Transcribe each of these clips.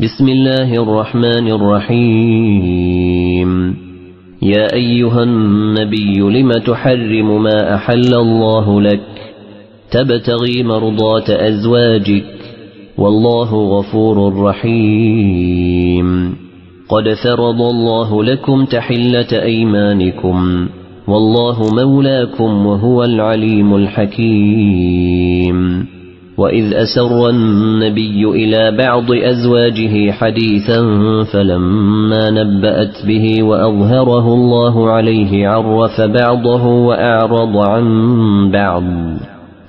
بسم الله الرحمن الرحيم. يا أيها النبي لم تحرم ما أحل الله لك؟ تبتغي مرضات أزواجك. والله غفور رحيم. قد فرض الله لكم تحلة أيمانكم. والله مولاكم وهو العليم الحكيم. وإذ أسر النبي إلى بعض أزواجه حديثا فلما نبأت به وأظهره الله عليه عرف بعضه وأعرض عن بعض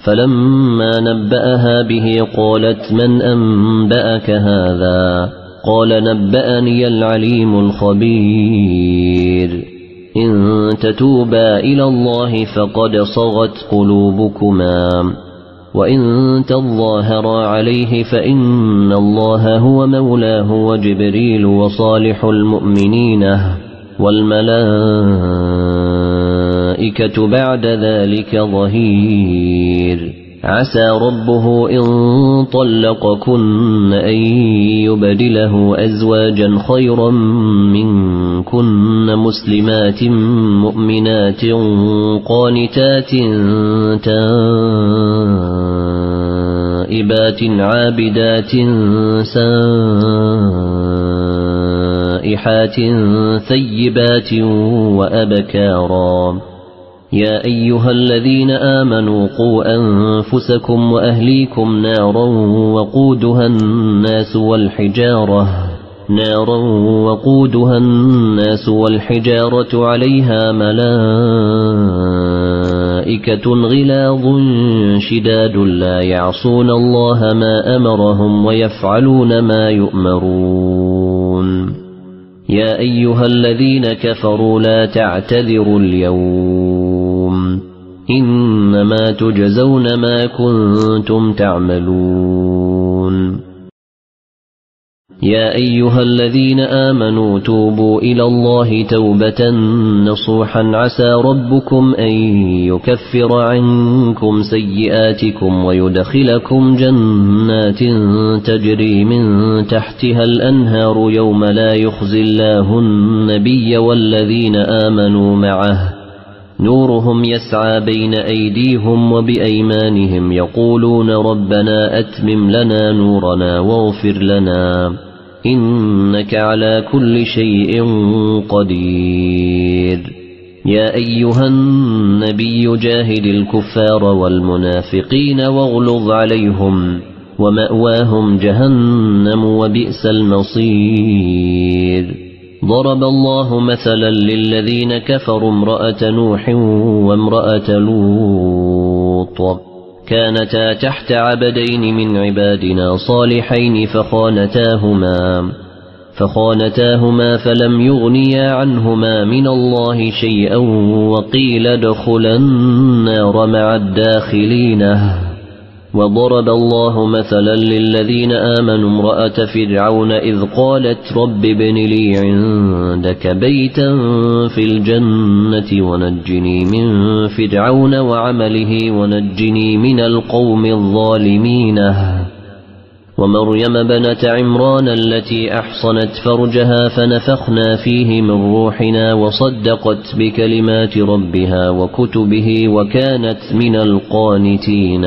فلما نبأها به قالت من أنبأك هذا قال نبأني العليم الخبير إن تتوبا إلى الله فقد صغت قلوبكما وإن تظاهرا عليه فإن الله هو مولاه وجبريل وصالح المؤمنين والملائكة بعد ذلك ظهير. عسى ربه إن طلقكن أن يبدله أزواجا خيرا منكن مسلمات مؤمنات قانتات تائبات عابدات سائحات ثيبات وأبكارا يا أيها الذين آمنوا قوا أنفسكم وأهليكم نارا وقودها الناس والحجارة نارا وقودها الناس والحجارة عليها ملائكة غلاظ شداد لا يعصون الله ما أمرهم ويفعلون ما يؤمرون. يا أيها الذين كفروا لا تعتذروا اليوم. إنما تجزون ما كنتم تعملون. يا أيها الذين آمنوا توبوا إلى الله توبة نصوحا. عسى ربكم أن يكفر عنكم سيئاتكم ويدخلكم جنات تجري من تحتها الأنهار يوم لا يخزي الله النبي والذين آمنوا معه. نورهم يسعى بين أيديهم وبأيمانهم يقولون ربنا أتمم لنا نورنا واغفر لنا. إنك على كل شيء قدير. يا أيها النبي جاهد الكفار والمنافقين واغلظ عليهم ومأواهم جهنم وبئس المصير. ضرب الله مثلا للذين كفروا امرأة نوح وامرأة لوط كانتا تحت عبدين من عبادنا صالحين فخانتاهما فخانتاهما فلم يغنيا عنهما من الله شيئا وقيل ادخلا النار مع الداخلينه وضرب الله مثلا للذين آمنوا امرأة فرعون إذ قالت رب ابن لي عندك بيتا في الجنة ونجني من فرعون وعمله ونجني من القوم الظالمين. ومريم بنت عمران التي أحصنت فرجها فنفخنا فيه من روحنا وصدقت بكلمات ربها وكتبه وكانت من القانتين.